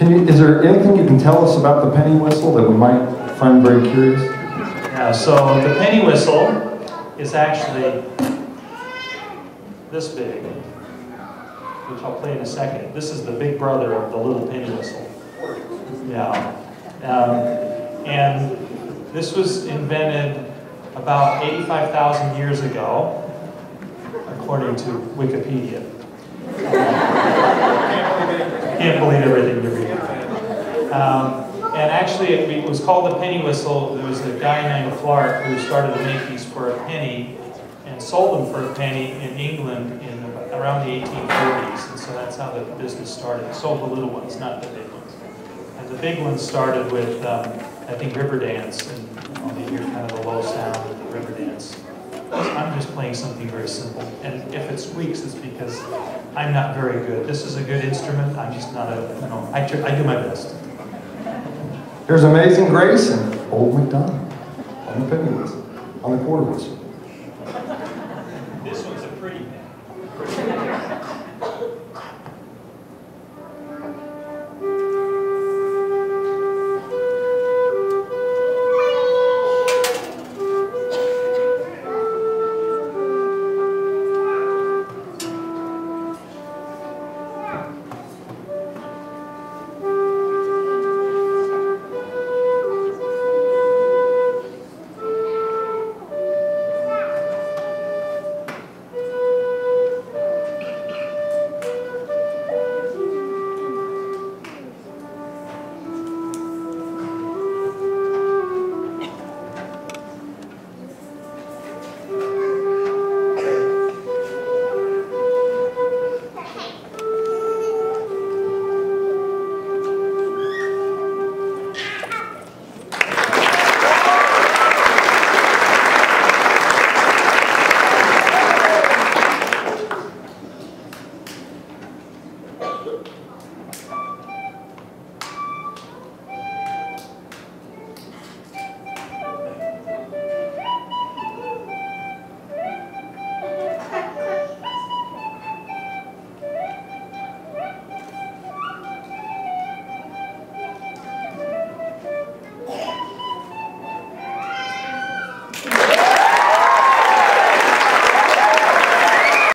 You, is there anything you can tell us about the penny whistle that we might find very curious? Yeah, so the penny whistle is actually this big, which I'll play in a second. This is the big brother of the little penny whistle. Yeah. Um, and this was invented about 85,000 years ago, according to Wikipedia. Can't believe everything you read. Um, and actually, it, was called the penny whistle. There was a guy named Clarke who started make these for a penny and sold them for a penny in England in the, around the 1840s. And so that's how the business started. Sold the little ones, not the big ones. And the big ones started with, um, I think, Riverdance, and I'll hear kind of the low sound of the Riverdance. I'm just playing something very simple. And if it squeaks, it's because I'm not very good. This is a good instrument. I'm just not a, you know, I, I do my best. There's Amazing Grace and Old MacDonald on the penny on the quarter whistle.